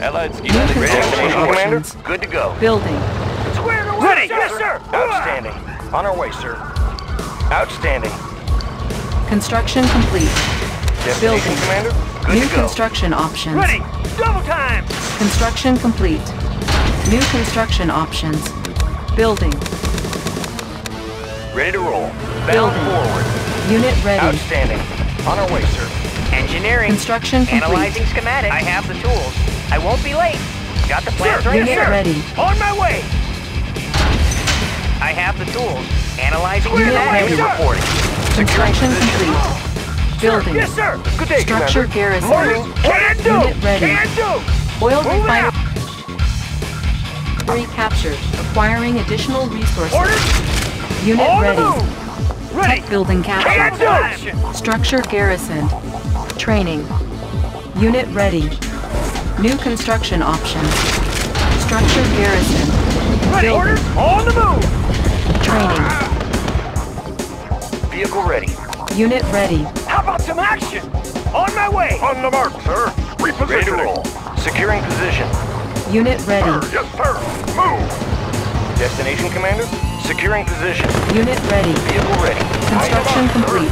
Allied New schematic construction Commander. options. Good to go. Building. Squared away, Ready. sir. Yes, sir. Outstanding. On our way, sir. Outstanding. Construction complete. Destination, Building. Commander. Good New to go. construction options. Ready. Double time. Construction complete. New construction options. Building. Ready to roll. Bound Building. forward. Unit ready. Outstanding. On our way, sir. Engineering. Construction complete. Analyzing schematics. I have the tools. I won't be late. Got the plans Sir, right here. ready. On my way. I have the tools. Analyzing Unit schematics. ready. Unit reporting. Construction complete. Building. Yes, sir. Good day, Structure Commander. garrison. Morning. Can do. Unit ready. Can do. Oil refinery out. captured. Acquiring additional resources. Order. Unit On ready. Ready. Tech building captured. Structure garrison. Training. Unit ready. New construction options. Structure garrison. Ready. Order. On the move. Training. Vehicle ready. Unit ready. How about some action? On my way. On the mark, sir. Ready to roll. Securing position. Unit ready. Yes, sir. Move. Destination, Commander. Securing position. Unit ready. Vehicle ready. Construction complete.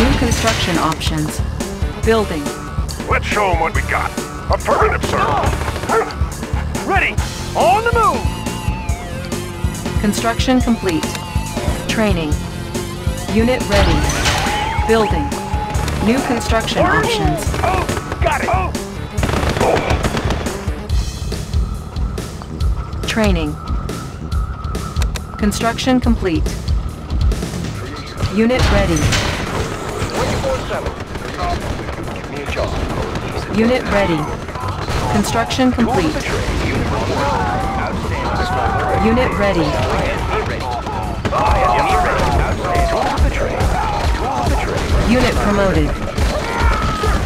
New construction options. Building. Let's show them what we got. Affirmative, sir. Ready. On the move. Construction complete. Training. Unit ready. Building. New construction Order. options. Oh, got it. Oh. Training. Construction complete. Unit ready. 24-7. Give me a job. Unit ready. Construction complete. Unit. Unit ready.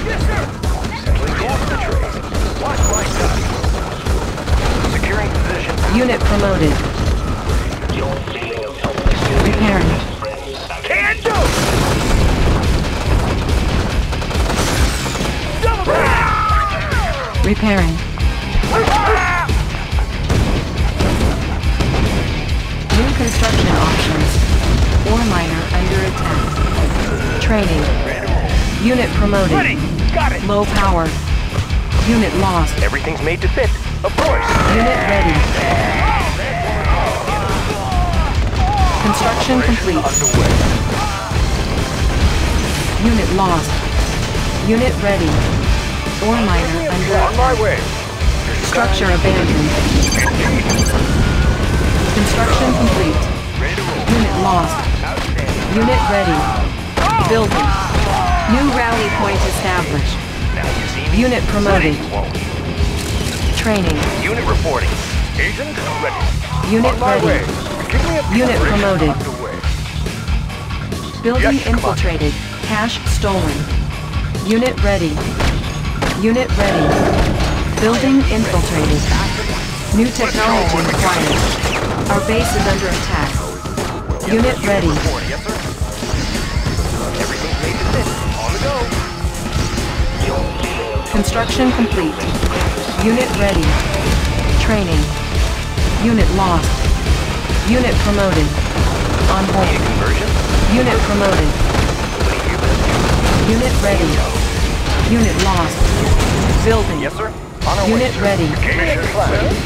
Yes, sir. Outstanding. Tools Repairing. New construction options. Ore miner under attack. Training. Unit promoted. Ready. Got it. Low power. Unit lost. Everything's made to fit. Of course. Unit ready. Construction complete. Underway. Unit lost. Unit ready. Ore miner under On my way. Structure abandoned. Construction complete. Ready to roll. Unit lost. Unit ready. Building. New rally point established. Now you see me. Unit promoted. Training. Unit reporting. Agent ready. Unit On my way. ready. Give me a Unit promoted. Building Yes, come on. infiltrated. Cash stolen. Unit ready. Unit ready. Building infiltrated. New technology required. Our base is under attack. Unit ready. To go. Construction complete. Unit ready. Training. Unit lost. Unit promoted. On hold. Unit promoted. Unit ready. Unit lost. Building. Yes, sir. On our way, Unit sir. ready. Mission ready.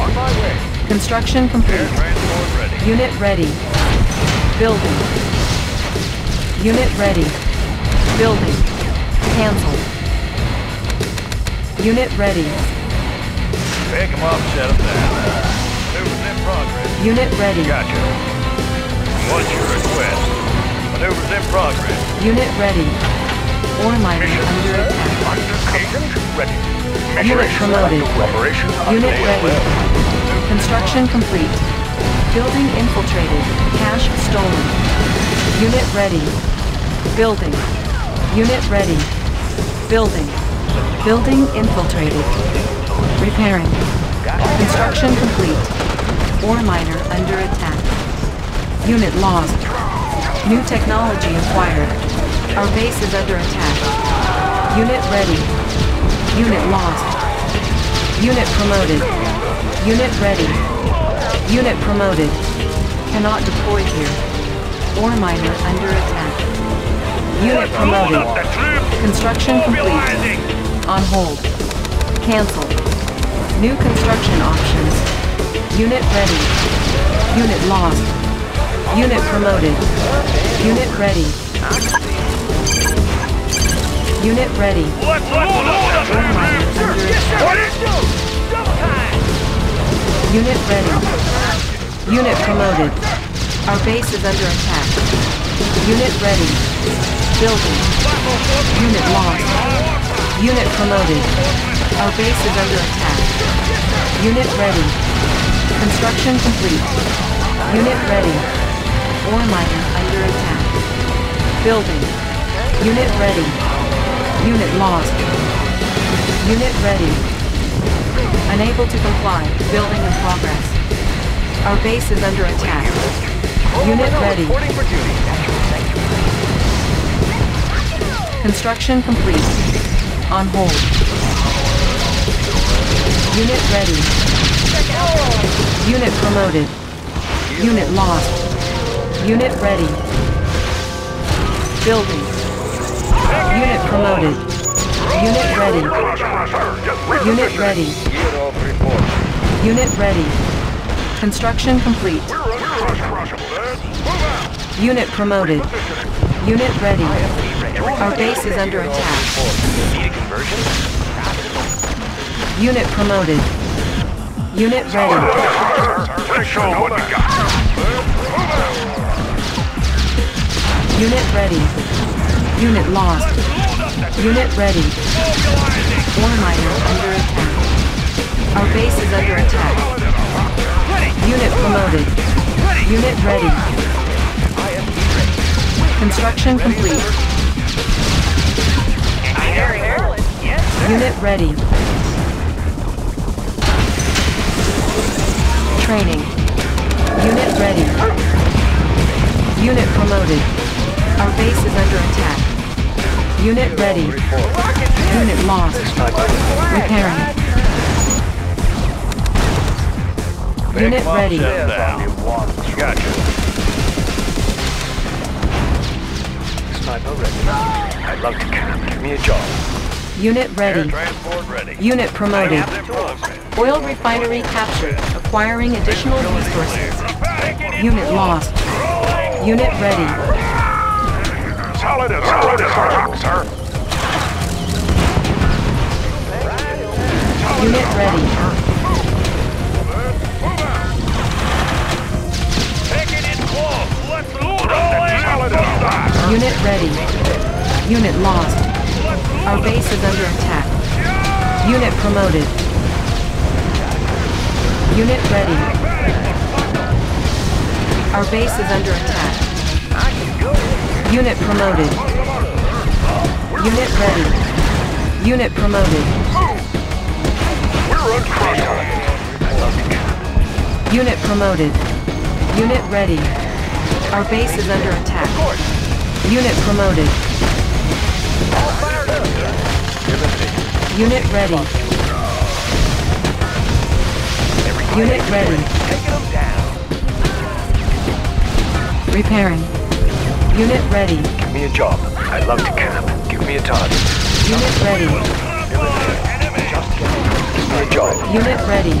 On my way. Construction complete. Ready. Unit ready. Building. Unit ready. Building. Cancelled. Unit ready. Pick them up, set them down. Maneuvers in progress. Unit ready. Gotcha. What's your request? Maneuvers in progress. Unit ready. Ore miner under attack. Agent ready. Unit promoted. Operation Unit ready. Construction complete. Building infiltrated. Cash stolen. Unit ready. Building. Unit ready. Building. Building infiltrated. Repairing. Construction complete. Ore miner under attack. Unit lost. New technology acquired. Our base is under attack. Unit ready. Unit lost. Unit promoted. Unit ready. Unit promoted. Cannot deploy here. Ore miner under attack. Unit promoted. Construction complete. On hold. Cancel. New construction options. Unit ready. Unit lost. Unit promoted. Unit ready. Unit ready. What? Double time. Unit ready. Unit promoted. Our base is under attack. Unit ready. Building. Unit lost. Unit promoted. Our base is under attack. Unit ready. Construction complete. Unit ready. Ore miner under attack. Building. Unit ready. Unit lost. Unit ready. Unable to comply. Building in progress. Our base is under attack. Unit ready. Construction complete. On hold. Unit ready. Unit promoted. Unit lost. Unit ready. Building. Unit promoted. Unit ready. Unit ready. Unit ready. Construction complete. Unit promoted. Unit ready. Our base is under attack. Unit promoted. Unit ready. Unit ready. Unit lost. Unit ready. Ore miner under attack. Our base is under attack. Unit promoted. Unit ready. Construction complete. Unit ready. Training. Unit ready. Unit promoted. Our base is under attack. Unit ready. Unit lost. Repairing. Unit ready. Gotcha. I'd love to camp. Give me a job. Unit ready. Ready. Unit promoted. Oil refinery captured. Acquiring additional resources. Unit lost. Unit ready. Solid as solid as rock, sir. Unit ready. Take it in close. Let's load up solid as rock, sir. Unit ready. Unit lost. Our base is under attack. Unit promoted. Unit ready. Our base is under attack. Unit promoted. Unit ready. Unit promoted. We're uncrushable. Unit promoted. Unit ready. Our base is under attack. Unit promoted. Unit ready. Unit ready. Repairing. Unit ready. Give me a job. I'd love to camp. Give me a target. Unit ready. Give me a job. Unit ready.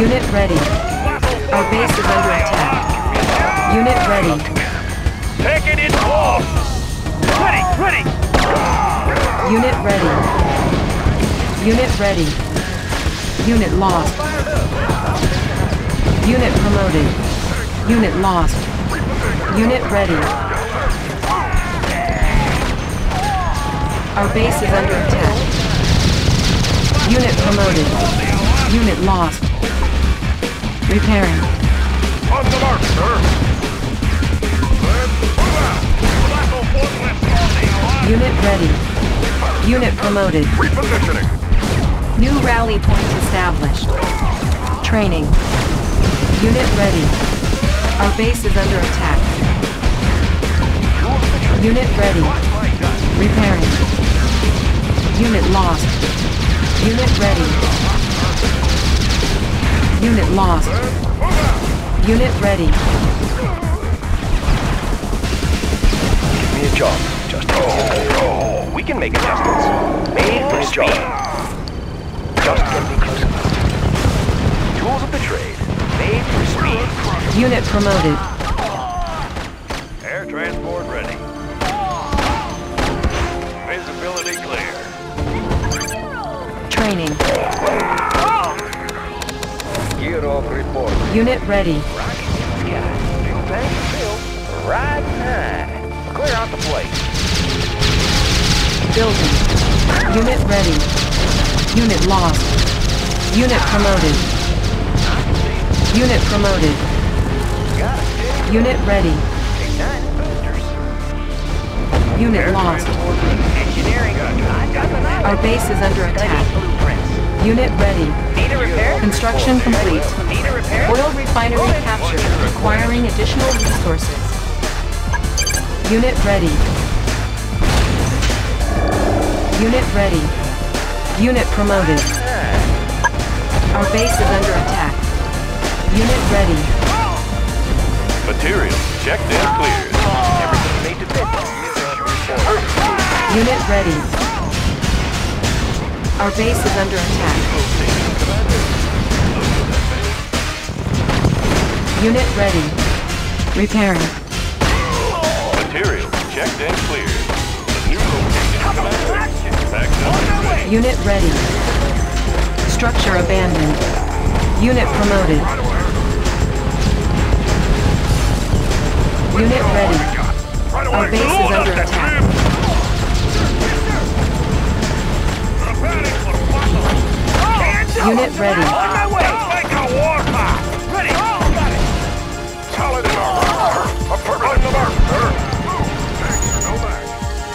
Unit ready. Our base is under attack. Unit ready. Take it in close. Ready, ready. Unit ready. Unit ready. Unit lost. Unit promoted. Unit lost. Unit ready. Our base is under attack. Unit promoted. Unit lost. Repairing. On the mark, sir. Move out. Battle forklift. Unit ready. Unit promoted. Repositioning. New rally point established. Training. Unit ready. Our base is under attack. Unit ready. Repairing. Unit lost. Unit ready. Unit lost. Unit ready. Give me a job. Just oh, We can make adjustments. Made for speed. Just get me close enough. Tools of the trade. Made for speed. Unit promoted. Air transport ready. Visibility clear. Training. Gear off report. Unit ready. Yeah. Fuel tank filled. Right time. Clear out the place. Building. Unit ready. Unit lost. Unit promoted. Unit promoted. Unit ready. Unit lost. Our base is under attack. Unit ready. Construction complete. Oil refinery captured. requiring additional resources. Unit ready. Unit ready. Unit promoted. Our base is under attack. Unit ready. Material checked and cleared. Everything made to fit. Unit ready. Our base is under attack. Unit ready. Repairing. Material checked and cleared. New location commander. Packed up and ready. Unit ready. Structure abandoned. Unit promoted. Unit ready. Right Our base is under attack. Unit ready. On my way! Make a warpath! Ready! Got it! Solid in our Affirmative. On the mark, sir. Move. Thanks, no back.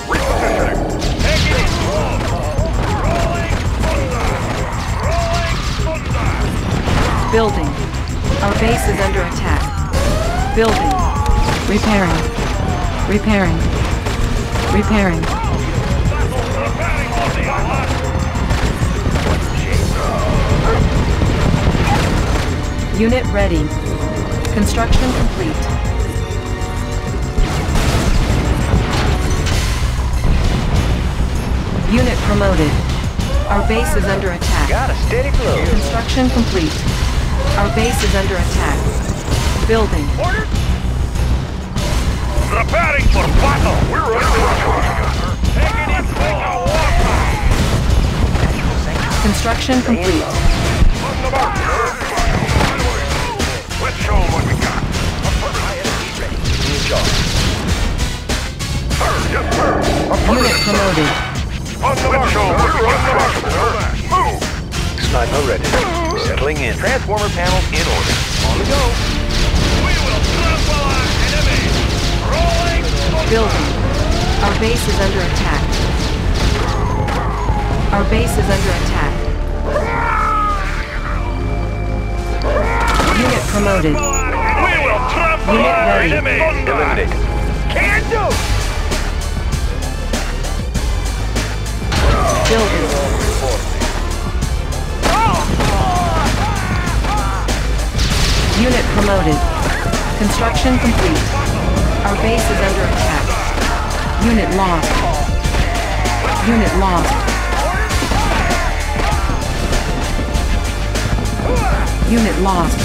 Repositioning. Taking it. Rolling thunder. Rolling thunder. Building. Our base is under attack. Building. Repairing. Repairing. Repairing. Preparing for the attack. Unit ready. Construction complete. Unit promoted. Our base is under attack. Got a steady flow. Construction complete. Our base is under attack. Building. Order. Preparing for battle. We're under Taking it. Make a warpath. Construction complete. On the mark. Let's show 'em what we got. Give me a job. Sir, yes, sir. Unit promoted. On the mark, sir. We're on the mark, sir. Move. Sniper ready. Settling in. Transformer panels in order. On the go. We will trample Building. Our base is under attack. Our base is under attack. Unit promoted. We will trample Unit our ready. enemies. Eliminate. Can do. Building. Unit promoted. Construction complete. Our base is under attack. Unit lost. Unit lost. Unit lost.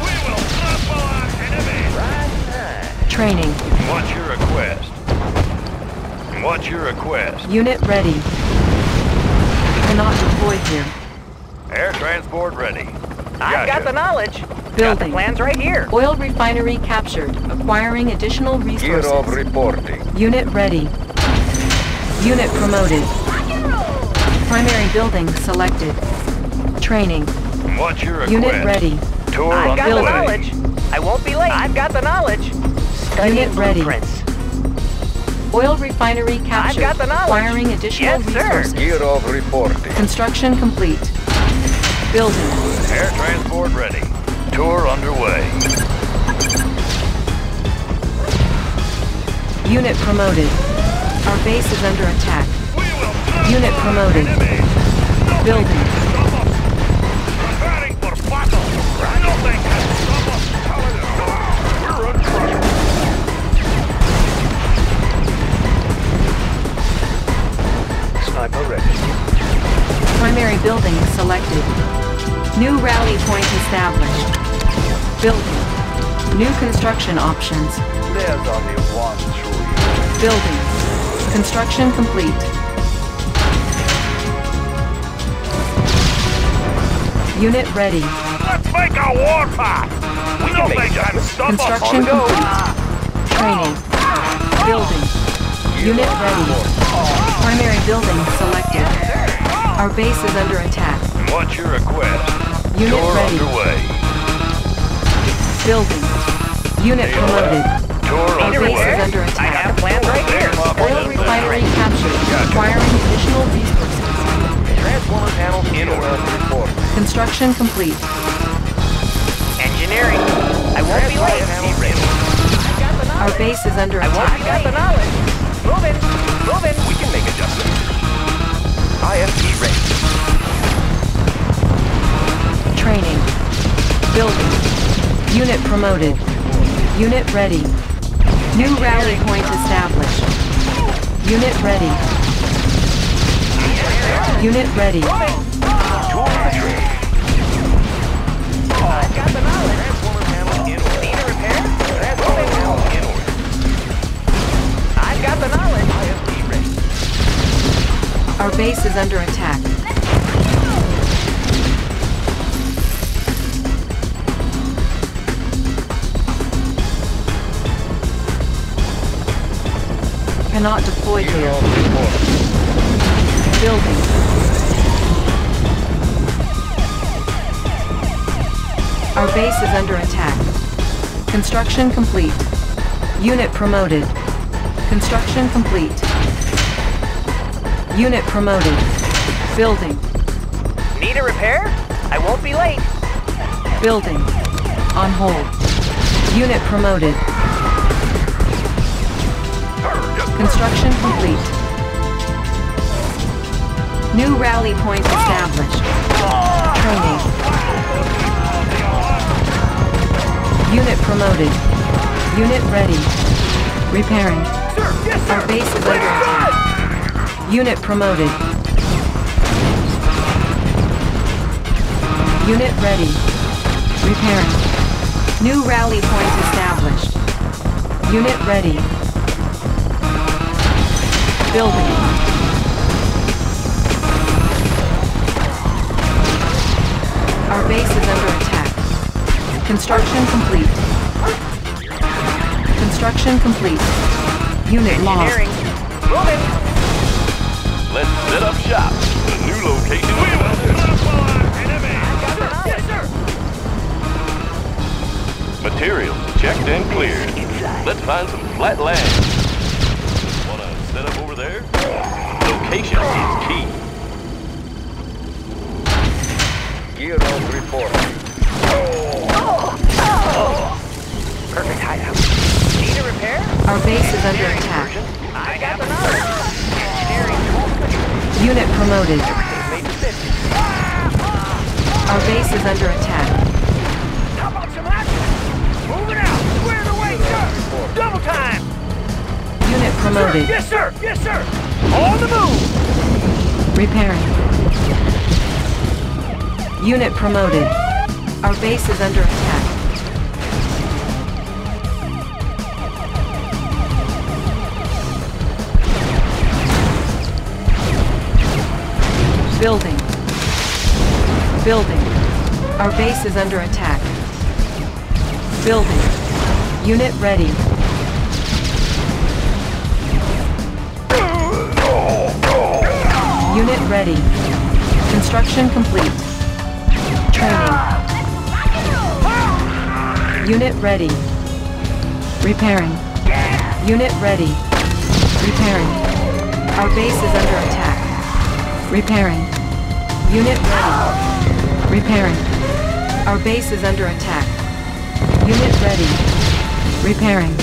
We will trample our enemies. Training. What's your request? What's your request? Unit ready. Cannot deploy here. Air transport ready. I've got the knowledge. Got the Building. plans right here. Oil refinery captured. Acquiring additional Gear off resources. reporting. Unit ready. Unit promoted. Primary building selected. Training. What's your request? Unit ready. Tour I've got the Building. knowledge. I won't be late. I've got the knowledge. Studying Unit ready. blueprints. Oil refinery captured. got the knowledge. Acquiring additional Yes, sir. resources. Gear off reporting. Construction complete. Building. Air transport ready. Tour underway. Unit promoted. Our base is under attack. We will not Unit promoted. Building. Stop us. Preparing for battle. Nothing can stop us. We're untouchable. Sniper ready. Primary building selected. New rally point established. Building. New construction options. There's only one true Building. Construction complete. Unit ready. Let's make a warpath. We can make adjustments. stop. Construction complete. Training. Building. Unit ready. Primary building selected. Our base is under attack. What's your request? Unit Tour ready. underway. Building. Unit promoted. Tour Our base is underway. under I attack. have plans right here. Oil refinery captured, requiring additional resources. Transformer panels in order. Construction complete. Engineering. I won't be late. Panels ready. Our base is under attack. I won't be attack. late. the knowledge. Moving. Moving. We can make adjustments. IFV Unit promoted. Unit ready. New rally point established. Unit ready. Unit ready. Tools of the trade. I've Cannot deploy here. Building. Our base is under attack. Construction complete. Unit promoted. Construction complete. Unit promoted. Building. Need a repair? I won't be late. Building. On hold. Unit promoted. Construction complete. New rally point established. Training. Unit promoted. Unit ready. Repairing. Our base is under attack. Unit promoted. Unit ready. Repairing. New rally point established. Unit ready. Building. Our base is under attack. Construction complete. Construction complete. Unit lost. Moving. Let's set up shop. The new location. We will trample our enemies. Got the knowledge. Yes, sir. Materials checked and cleared. Let's find some flat land. Is key. Gear on report. Perfect hideout. Need a repair? Our base is under attack. I got the. Engineering. tools of the trade. Unit promoted. Made to fit. Our base is under attack. How about some action? Moving out. Square the way, sir. Double time. Unit promoted. Yes, sir. Yes, sir. On the move. Repairing. Unit promoted. Our base is under attack. Building. Building. Our base is under attack. Building. Unit ready. Unit ready. Construction complete. Training. Unit ready. Repairing. Unit ready. Repairing. Our base is under attack. Repairing. Unit ready. Repairing. Our base is under attack. Unit ready. Repairing.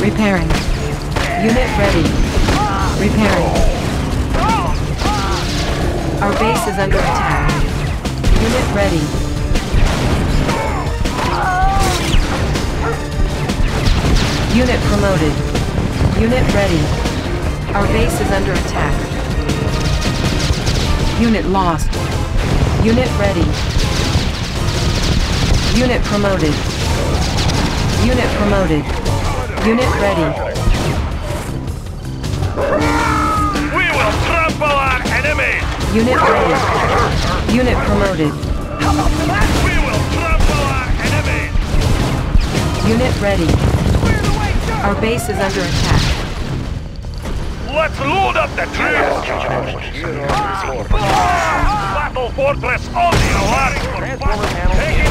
Repairing. Unit ready. Repairing. Our base is under attack. Unit ready. Unit promoted. Unit ready. Our base is under attack. Unit lost. Unit ready. Unit promoted. Unit promoted. Unit ready. We will trample our enemies! Unit ready. Unit promoted. We will trample our enemies! Unit ready. Our base is under attack. Let's load up the troops! Battle fortress on the alert! Taking it!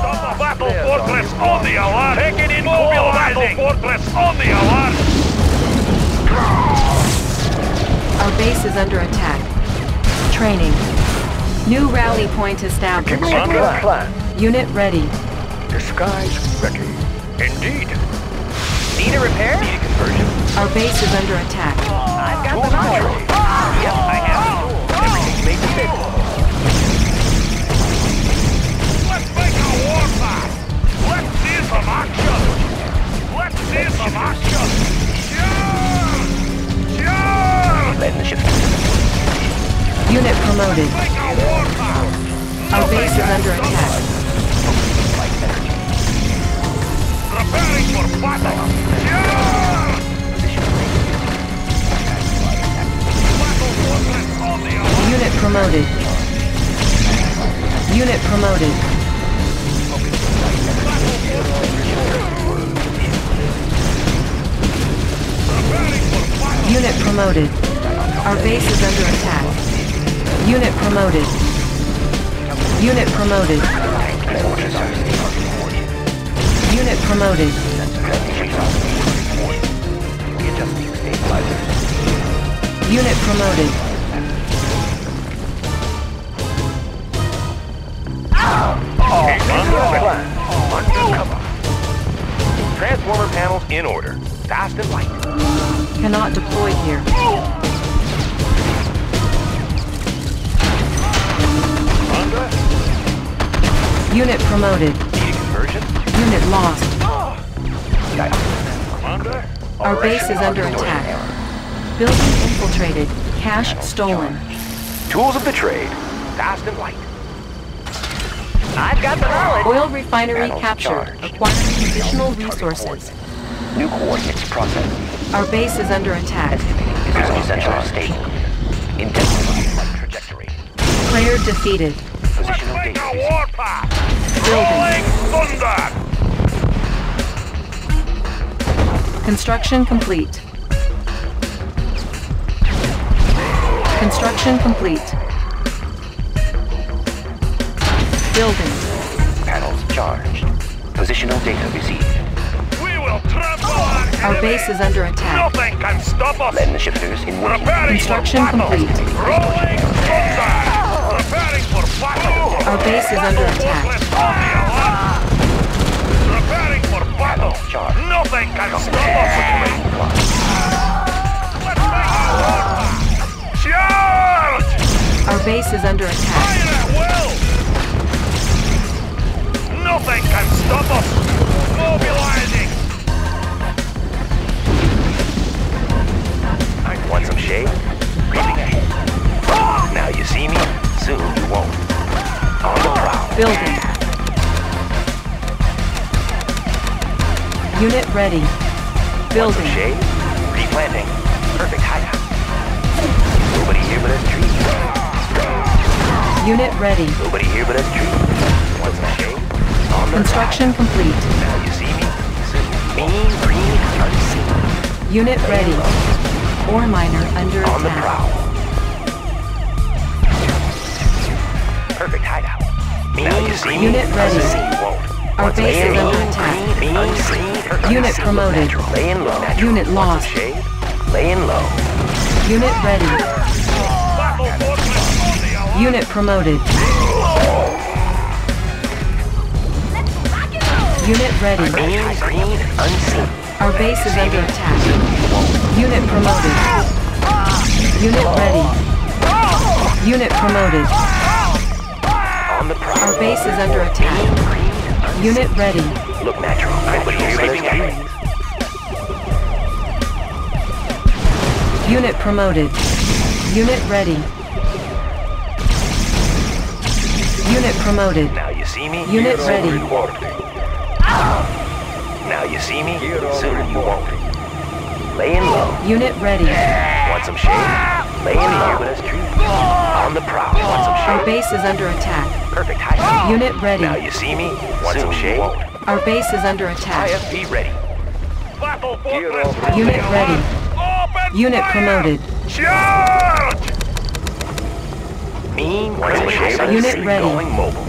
Stop the battle fortress on the! Taking it! Mobilizing! Battle fortress on the alert! Our base is under attack. Training. New rally point established. Under plan. Unit ready. Disguise ready. Indeed. Need a repair? Need a conversion? Our base is under attack. I've got the knowledge. Unit promoted. Need conversion? Unit lost. Under? Our base is under attack. Building infiltrated. Cash stolen. Tools of the trade. Fast and light. I've got the knowledge. Oil refinery Panels captured. charged. Acquiring additional resources. New coordinates processed. Our base is under attack. Physical sensor stable. Intensifying trajectory. Player defeated. Let's Positional data. A receipt. warpath! Building. Thunder! Construction complete. Construction complete. Building. Panels charged. Positional data received. We will trample our Our base is under attack. Nothing can stop us! Letting the shifters in working. Preparing Construction for complete. Rolling thunder! Preparing for battle! Our base is under attack. Fortress on the alert! Preparing for battle! charged. Nothing can stop us! Let's make a warpath! Charge! Our base is under attack. Fire at will! Nothing can stop us! Mobilizing! Want some shade? Now you see me, soon you won't. On the prowl. Building. Unit ready. Building. shade? Replanting. Perfect hideout. Nobody here but us trees. Unit ready. Nobody here but us trees. Want some shade? On the Construction complete. Now you see me. Mean, green, unseen. Unit ready. Ore miner under On the attack. prowl. Perfect hideout. Mean, you see me, Unit ready. unseen, won't. Our base is under attack. Unit promoted. natural. Laying low. Natural. Unit lost. Laying low. Unit ready. Battle fortress on the alert! Unit promoted. Unit ready. Mean green unseen. Our base is under attack. Unit promoted. Unit ready. Unit promoted. On the prowl. Our base is under attack. Unit ready. Look natural. Nobody's sleeping ahead. Unit promoted. Unit ready. Unit promoted. Now you see me? Unit ready. Now you see me? Soon you won't. Laying low. Unit ready. Want some shade? Laying low. That's true. On the prowl. Want some shade? Our base is under attack. Perfect height. Unit ready. Now you see me? Want some shade? Our base is under attack. IFV ready. Unit ready. Open Unit fire! promoted. Charge! Mean want some shade? Unit ready. Going mobile.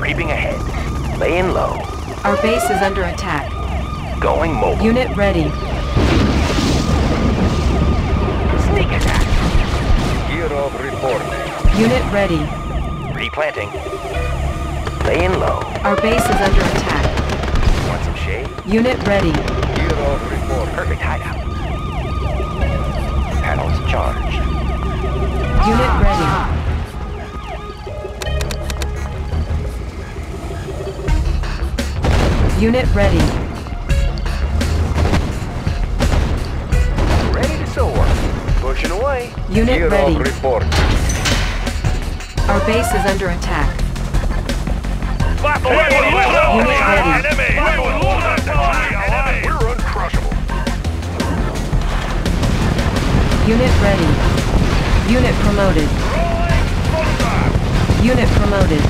Creeping ahead. Laying low. Our base is under attack. Going mobile. Unit ready. Sneak attack. Hero report. Unit ready. Replanting. Laying low. Our base is under attack. Want some shade? Unit ready. Perfect hideout. Panels charged. Unit ready. Ah! Unit ready. Ready to soar. Pushing away. Unit Hero ready. report. Our base is under attack. Unit ready. enemy. enemy. We're uncrushable. Unit ready. Unit promoted. Unit promoted.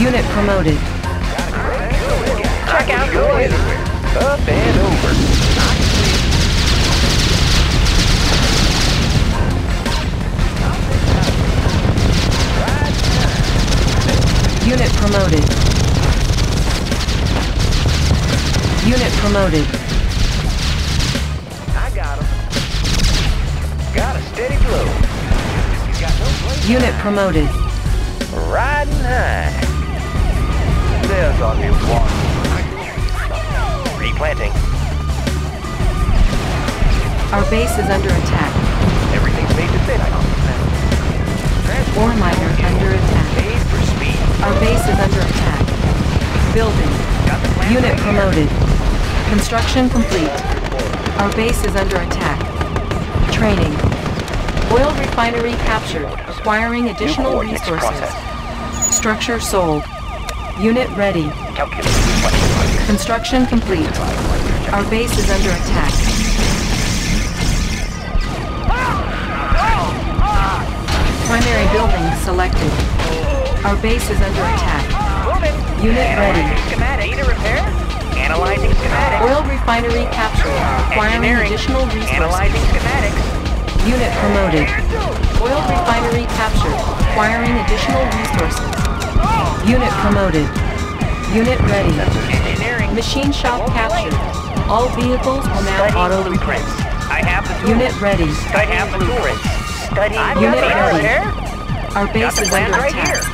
Unit promoted. Check out the way. Up and over. Unit promoted. Unit promoted. I got him. Got a steady flow. You got no place. Unit promoted. Riding high. There's our new one. Replanting. Our base is under attack. Everything's made to fit. I understand. Ore miner under attack. Made for speed. Our base is under attack. Building. Got the plan Unit promoted. Construction complete. Our base is under attack. Training. Oil refinery captured. Acquiring additional resources. Structure sold. Unit ready. Construction complete. Our base is under attack. Primary building selected. Our base is under attack. Moving. Unit ready. Schematic. Need a repair? Analyzing schematic. Oil refinery captured. Acquiring additional resources. Analyzing schematics. Unit promoted. Oil refinery captured. Acquiring additional resources. Unit promoted. Unit ready. Engineering. Machine shop captured. All vehicles will now Study auto blueprints. I have the tools. Unit ready. I have blueprints. Study Unit ready. Our base is under right attack. here.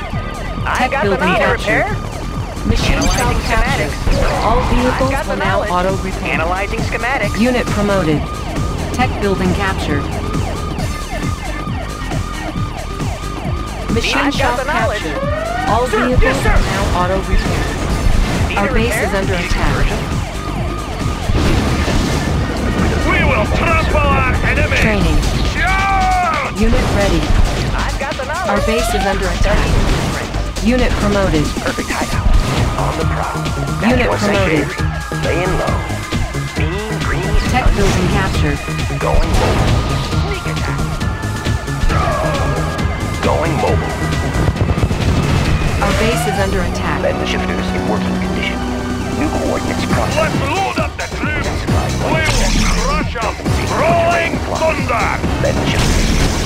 I Tech got the building captured. Machine shop captured. schematics. All vehicles will now auto repair. Analyzing schematics. Unit promoted. Tech building captured. Machine shop captured. All Sir, vehicles yes, are now auto repair. Need Our base repair? is under attack. We will trample our enemy. Training. Charge! Unit ready. I've got the knowledge. Our base is under attack. Unit promoted. Perfect hideout. On the prowl. That's Unit what's promoted. safe. Laying low. Mean green. Tech building captured. Going mobile. Sneak attack. Going mobile. Our base is under attack. Let the shifters in working condition. New coordinates processed. Let's load up the troops. We will crush them. Rolling thunder. Let the shifters.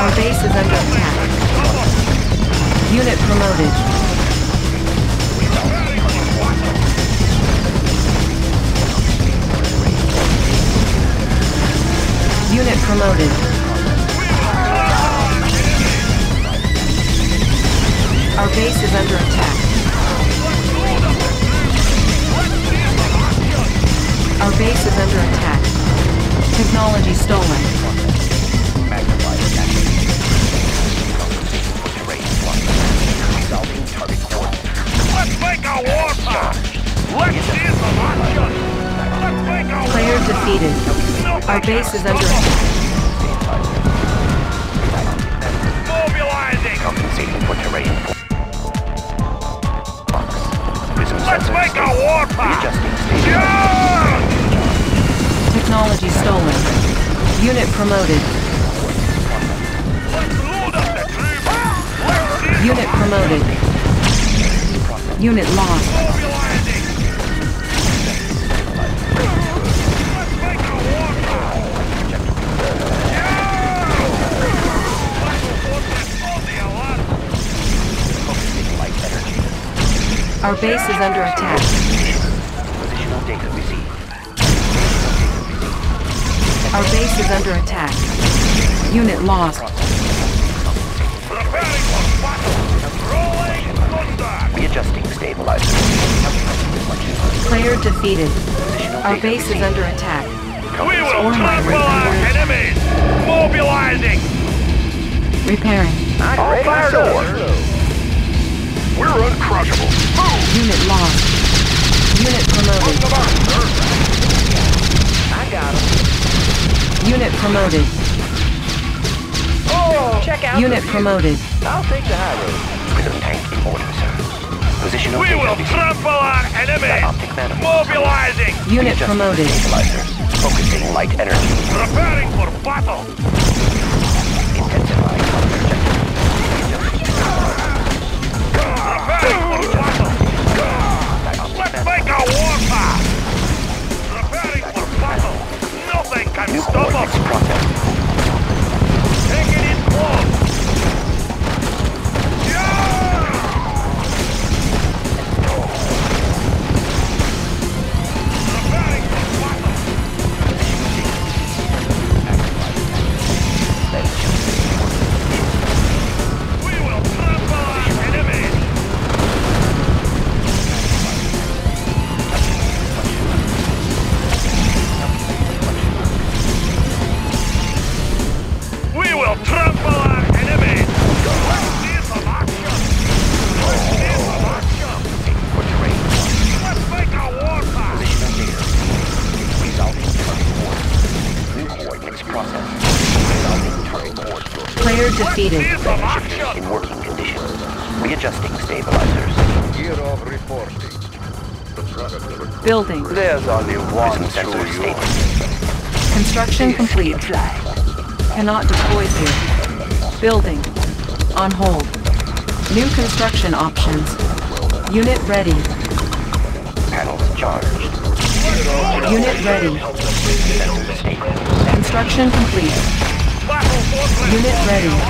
Our base is under attack. Unit promoted. Unit promoted. Our base is under attack. Our base is under attack. Technology stolen. Player defeated. Our base is under attack. Mobilizing! Compensating for terrain. Let's make a warpath! Yeah! Technology stolen. Unit promoted. Unit promoted. Unit lost. Our base is under attack. Positional data received. Our base is under attack. Unit lost. Preparing for battle! Rolling thunder! Readjusting stabilizer. Player defeated. Our base is under attack. We will Ore trample our enemies! Mobilizing! Repairing. All fired over. We're uncrushable! Move! Unit lost. Unit promoted. the mark, sir! I got him. Unit promoted. Oh, check out Unit promoted. I'll take the high road. Prism tank in order, sir. Positional We data will received. trample our enemies! Optic manifold. Mobilizing! Unit promoted. Stabilizers. Focusing light energy. Preparing for battle! Intensifying Nothing can New stop us! Taking it close! Player Let's defeated. see some action! In working condition. Readjusting stabilizers. Gear of reporting. Building. There's only Prism sensor stable. Construction complete. Cannot deploy here. Building. On hold. New construction options. Unit ready. Panels charged. Unit ready. Construction complete. Unit ready.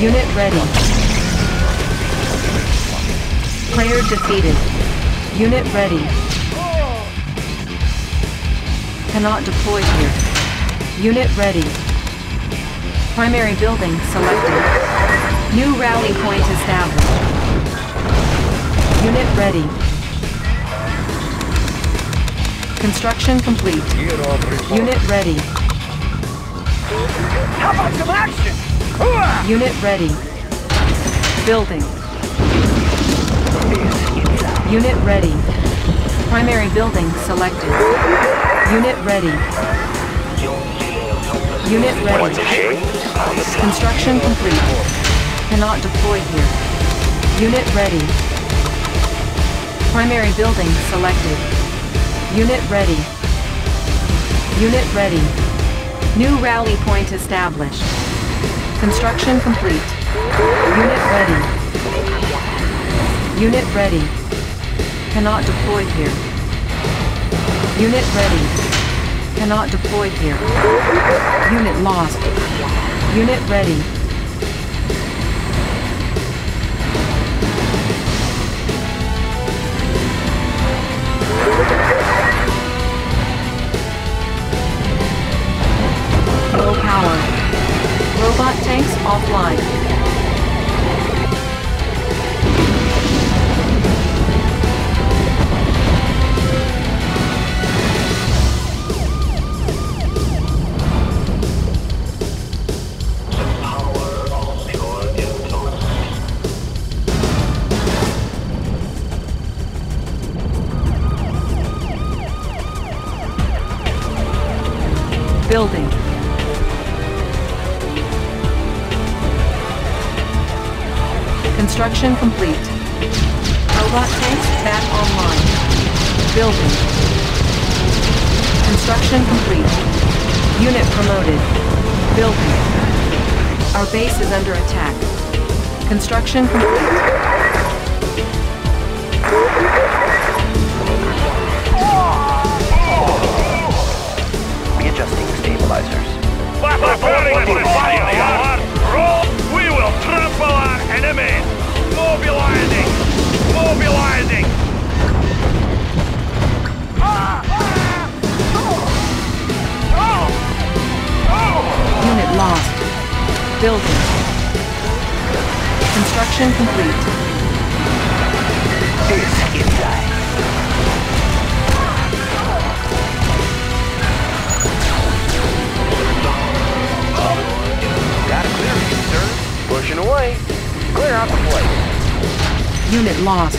Unit ready. Player defeated. Unit ready. Cannot deploy here. Unit ready. Primary building selected. New rally point established. Unit ready. Construction complete. Unit ready. How about some action? Unit ready. Building. Unit ready. Primary building selected. Unit ready. Unit ready. Construction complete. Cannot deploy here. Unit ready. Primary building selected. Unit ready. Unit ready. New rally point established. Construction complete. Unit ready. Unit ready. Cannot deploy here. Unit ready. Cannot deploy here. Unit lost. Unit ready. Tanks offline. Construction complete. Unit promoted. Building. Our base is under attack. Construction complete. Readjusting stabilizers. Roll! We will trample our enemies! Mobilizing! Mobilizing! Unit lost. Building. Construction complete. This inside. Got a clear sir. Pushing away. Clear out the place. Unit lost.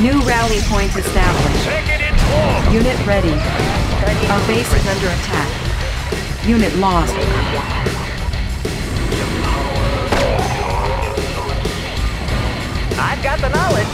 New rally point established. Take it in close! Unit ready. Our base is under attack. Unit lost. I've got the knowledge.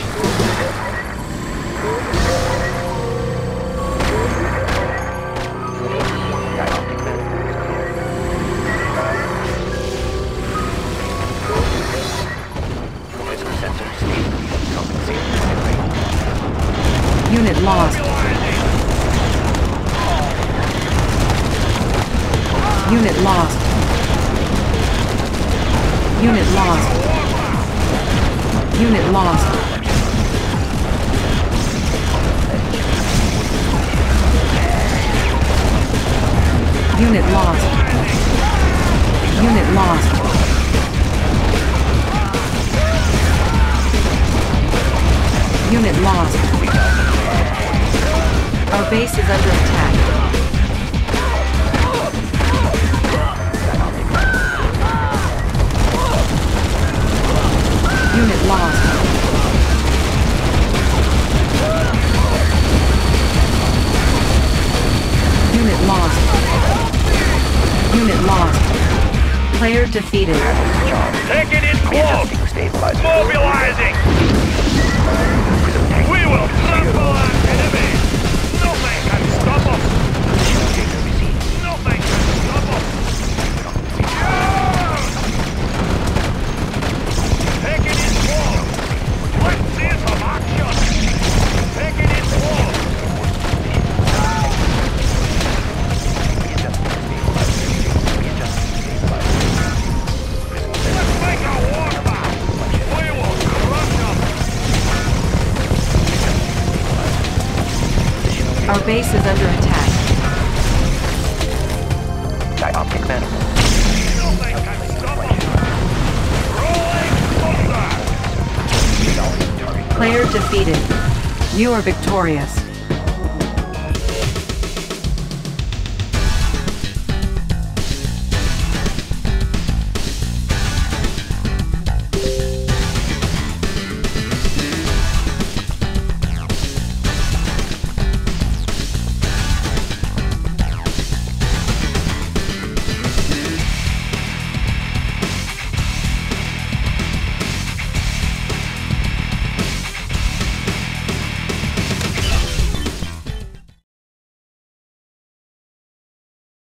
Victorious.